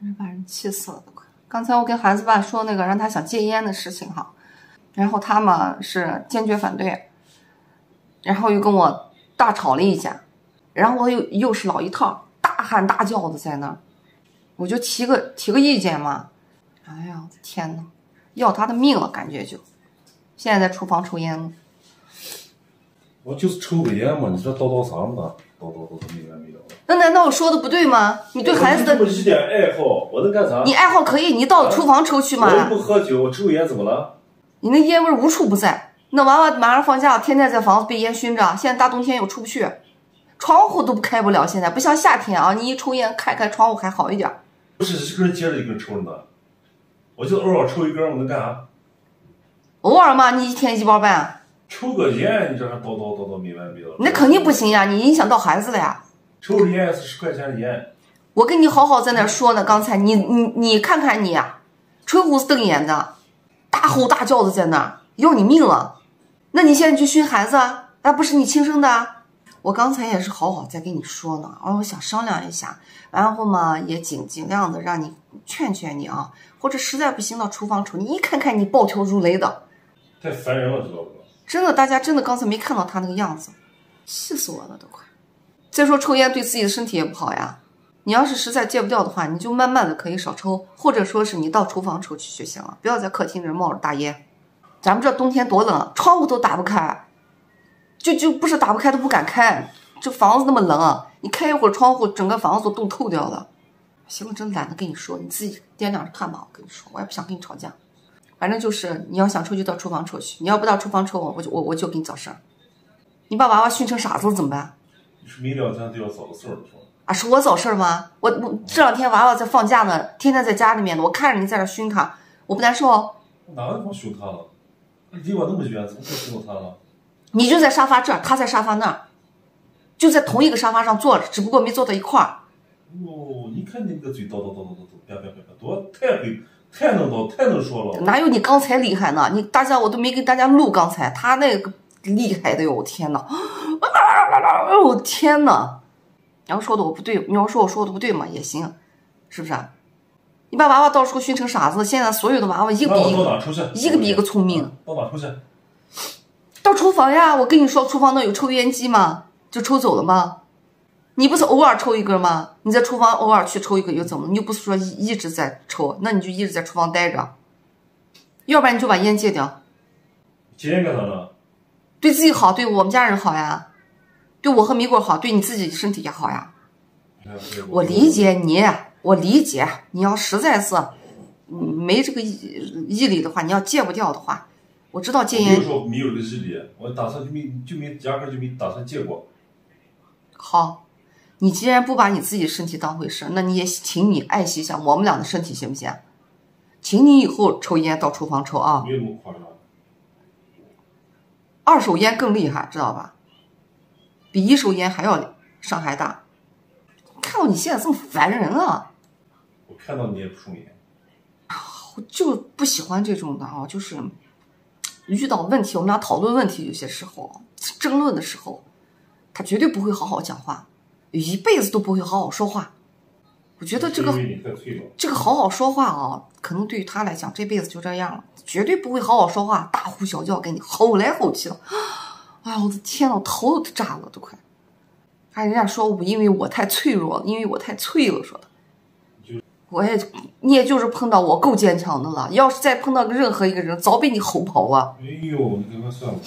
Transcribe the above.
真是把人气死了都快。刚才我跟孩子爸说那个让他想戒烟的事情哈，然后他嘛是坚决反对，然后又跟我大吵了一架，然后我又又是老一套，大喊大叫的在那，我就提个提个意见嘛，哎呀天呐，要他的命了感觉就，现在在厨房抽烟呢。我就是抽个烟嘛，你说叨叨啥嘛？叨叨叨叨没完没了。那难道我说的不对吗？你对孩子的我一点爱好，我能干啥？你爱好可以，你到厨房抽去嘛。我又不喝酒，我抽烟怎么了？你那烟味无处不在。那娃娃马上放假，天天在房子被烟熏着。现在大冬天又出不去，窗户都开不了。现在不像夏天啊，你一抽烟开开窗户还好一点。不是一根接着一根抽呢，我就偶尔抽一根，我能干啥？偶尔嘛，你一天一包半。抽个烟，你这还叨叨叨叨没完没了。那肯定不行呀，你影响到孩子了呀。抽个烟是十块钱的烟。我跟你好好在那说呢，刚才你你你看看你，吹胡子瞪眼的，大吼大叫的在那要你命了。那你现在去熏孩子，那不是你亲生的。我刚才也是好好在跟你说呢，然后我想商量一下，然后嘛也尽尽量的让你劝劝你啊，或者实在不行到厨房瞅，你一看看你暴跳如雷的，太烦人了，知道不？真的，大家真的刚才没看到他那个样子，气死我了都快。再说抽烟对自己的身体也不好呀，你要是实在戒不掉的话，你就慢慢的可以少抽，或者说是你到厨房抽去就行了，不要在客厅里冒着大烟。咱们这冬天多冷，窗户都打不开，就就不是打不开都不敢开，这房子那么冷，你开一会儿窗户，整个房子都冻透掉了。行了，真懒得跟你说，你自己掂量着看吧。我跟你说，我也不想跟你吵架。反正就是你要想抽就到厨房抽去，你要不到厨房抽我我就我我就给你找事儿。你把娃娃熏成傻子了怎么办？你是没两天就要找个事儿是吧？啊，是我找事儿吗？我我这两天娃娃在放假呢，天天在家里面呢，我看着你在这熏他，我不难受。我哪个地方熏他了？离我那么远，怎么会熏到他了？你就在沙发这儿，他在沙发那儿，就在同一个沙发上坐着，只不过没坐到一块儿。哦，你看你那个嘴叨叨叨叨叨叨，别别别别，多太会。太能叨，太能说了。哪有你刚才厉害呢？你大家我都没给大家录刚才他那个厉害的哟！我天呐，哎呦我天呐！你要说的我不对，你要说我说的不对嘛也行，是不是？你把娃娃到时候熏成傻子，现在所有的娃娃一个比一个一个比一个聪明。到哪出去？到厨房呀！我跟你说，厨房那有抽烟机吗？就抽走了吗？你不是偶尔抽一根吗？你在厨房偶尔去抽一根又怎么？你又不是说一一直在抽，那你就一直在厨房待着，要不然你就把烟戒掉。戒烟干啥呢？对自己好，对我们家人好呀，对我和米果好，对你自己身体也好呀。我理解你，我理解。你要实在是没这个毅毅力的话，你要戒不掉的话，我知道戒烟。没有说没有这个毅力，我打算就没就没压根就没打算戒过。好。你既然不把你自己身体当回事，那你也请你爱惜一下我们俩的身体，行不行？请你以后抽烟到厨房抽啊！没有那么夸张。二手烟更厉害，知道吧？比一手烟还要伤害大。看到你现在这么烦人啊！我看到你也不顺眼。我就不喜欢这种的啊！就是遇到问题，我们俩讨论问题，有些时候争论的时候，他绝对不会好好讲话。一辈子都不会好好说话，我觉得这个这个好好说话啊，可能对于他来讲，这辈子就这样了，绝对不会好好说话，大呼小叫跟你吼来吼去的。哎呀，我的天呐，我头都炸了，都快！还人家说我因为我太脆弱了，因为我太脆了，说的。我也，你也就是碰到我够坚强的了，要是再碰到任何一个人，早被你吼跑啊。哎呦，你跟我算了。